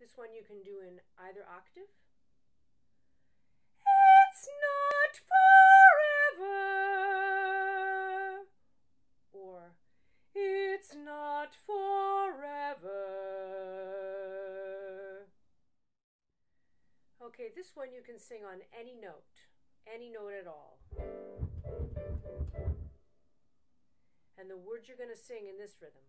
This one you can do in either octave. It's not forever. Or it's not forever. Okay, this one you can sing on any note, any note at all. And the words you're going to sing in this rhythm.